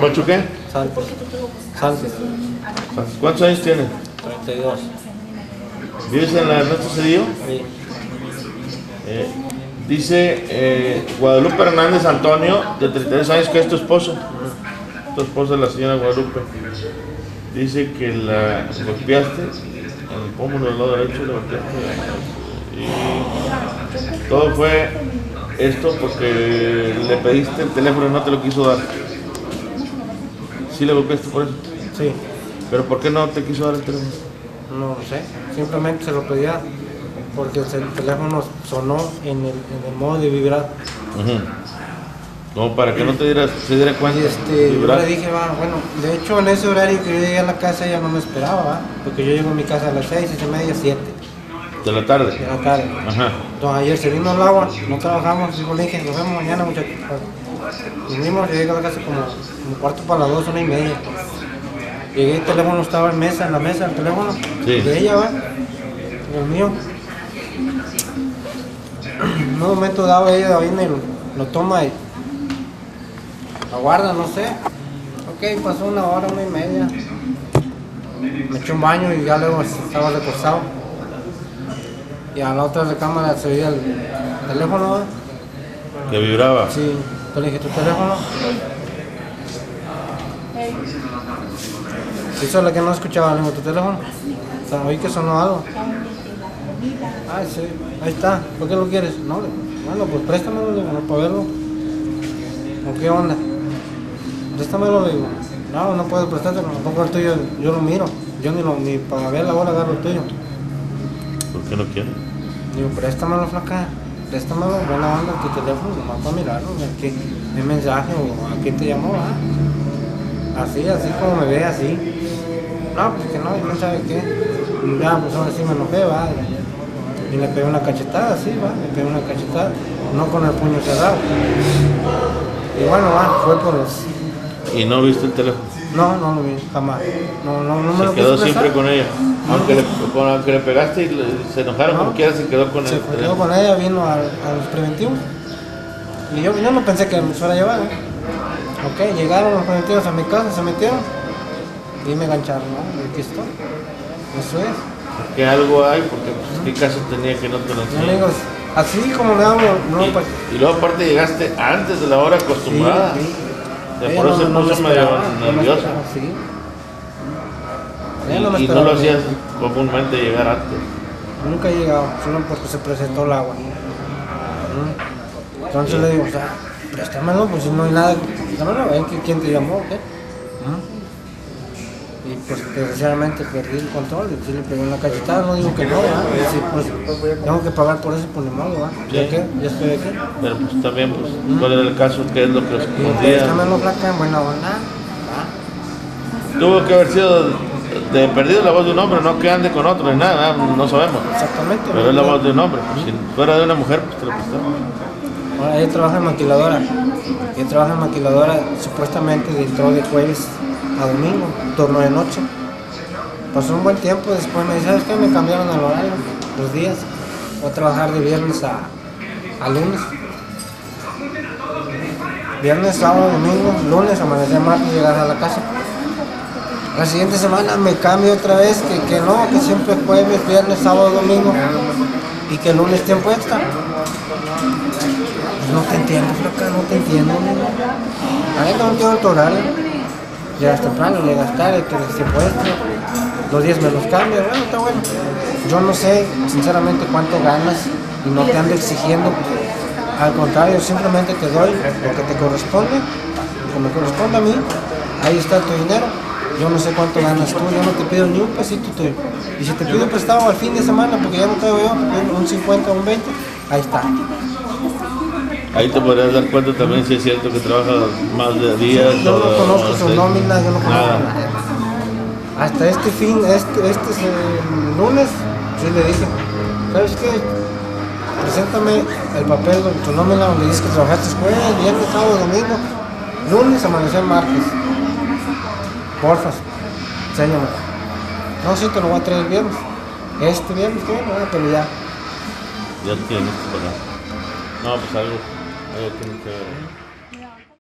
¿Macho qué? Santos. Santos. ¿Cuántos años tiene? 32. ¿Vives en la Ernesto Cedillo? Sí. Eh, dice eh, Guadalupe Hernández Antonio, de 33 años, que es tu esposo. Tu esposa, la señora Guadalupe. Dice que la golpeaste en el pómulo del lado derecho, la golpeaste. Y todo fue esto porque le pediste el teléfono y no te lo quiso dar. ¿Sí le golpeaste por eso? Sí. ¿Pero por qué no te quiso dar el teléfono? No lo sé. Simplemente se lo pedía porque el teléfono sonó en el, en el modo de vibrar. Como para que no te dieras, se diera cuenta. Y este, yo le dije, va, bueno, de hecho en ese horario que yo llegué a la casa ella no me esperaba, ¿va? porque yo llego a mi casa a las 6, 6 y media, 7 de la tarde. de la tarde. Ajá. Entonces ayer se vino el agua, no trabajamos, y le dije, nos vemos mañana muchachos. Vinimos, llegué a la casa como, como cuarto para las 2, una y media. Llegué, el teléfono estaba en mesa, en la mesa, el teléfono Sí. de ella, va, el mío. En un momento dado ella viene y lo, lo toma y lo guarda, no sé. Ok, pasó una hora, una y media. Me eché un baño y ya luego estaba recostado. Y a la otra recámara se oía el teléfono. Que vibraba. Sí, entonces le dije, ¿tu teléfono? Eso es lo que no escuchaba, ¿tu teléfono? O sea, oí que sonó algo. Ah, sí, ahí está, ¿por qué lo quieres? No, bueno, pues préstamelo, digo, no, para verlo. ¿O qué onda? Préstamelo, digo. No, no puedo prestártelo, tampoco el tuyo, yo lo miro. Yo ni, lo, ni para ver la bola agarro el tuyo. ¿Por qué no quiere? Digo, préstamelo, flaca. Préstamelo, ve la onda, tu teléfono, nomás para mirarlo, ver qué, qué mensaje o a quién te llamó, ¿ah? Así, así como me ve, así. No, pues que no, y no sabe qué. Ya, pues ahora sí me enojé, va. Y le pegué una cachetada, sí, va. Le pegué una cachetada, no con el puño cerrado. Y bueno, va, fue por los... ¿Y no viste el teléfono? No, no lo vi, jamás. No, no, no me Se lo quedó siempre con ella. Aunque le, con- aunque le pegaste y le- se enojaron No. como quiera, se quedó con Se el quedó con ella, vino a, a los preventivos. Y yo, yo no pensé que me fuera a llevar. ¿eh? Ok, llegaron los preventivos a mi casa, se metieron y me engancharon. ¿no? Y aquí estoy. Eso es. Que algo hay, porque pues, qué caso tenía que no te lo digo, así como le hablo, no, pues. Y, y luego aparte llegaste antes de la hora acostumbrada. sí. Ella por eso se no- no me medio no sí. Y, no y no lo hacías comúnmente llegar antes. Nunca he llegado, solo porque se presentó el agua. Entonces le digo, o sea, préstamelo, pues si no hay nada, a ver que- quién te llamó, ¿qué? Y pues desgraciadamente perdí el control, y le pegué una cachetada, no digo que no, ¿verdad? Y sí, pues, tengo que pagar por eso, por ni modo, ¿verdad? ¿Ya Sí. qué? ¿Ya estoy aquí? Pero pues también, pues, ¿cuál era el caso? ¿Qué es lo que Y escondía? préstamelo, flaca, en buena onda. Tuvo que haber sido de perdido la voz de un hombre, no que ande con otro ni nada, no sabemos. Exactamente. Pero es la voz de un hombre. pues, si fuera de una mujer, pues te lo prestaba. Ahora, ella trabaja en maquiladora. Ella trabaja en maquiladora supuestamente de entró de jueves a domingo, turno de noche. Pasó un buen tiempo, después me dice, ¿sabes qué? Me cambiaron el horario, los días. Voy a trabajar de viernes a, a lunes. Viernes, sábado, domingo, lunes, amanecer martes, llegar a la casa. La siguiente semana me cambio otra vez, que, que no, que siempre es jueves, viernes, sábado, domingo. Y que el lunes tiempo extra. Pues no te entiendo, flaca, no te entiendo. A ver, no entiendo tu horario. Llegas temprano, llegas tarde, se puesto. Los días me los cambias, bueno, está bueno. Yo no sé, sinceramente, cuánto ganas y no te ando exigiendo. Al contrario, simplemente te doy lo que te corresponde, lo que me corresponde a mí. Ahí está tu dinero. Yo no sé cuánto ganas tú, yo no te pido ni un pesito tuyo. Y si te pido prestado al fin de semana, porque ya no traigo yo, un 50 o un 20, ahí está. Ahí te podrías dar cuenta también si es cierto que trabajas más de días. Yo o- no conozco seis. nóminas, yo no conozco Nada. Hasta este fin, este, este eh, lunes, sí le dije, ¿sabes qué? Preséntame el papel de tu nómina donde dices que trabajaste jueves, viernes, sábado, domingo, lunes, amanecer martes. Porfa, enséñame. No, sí, te lo voy a traer el viernes. Este viernes, ¿qué? No, pero ya. Ya tienes que pagar. No, pues algo, algo tiene que ver.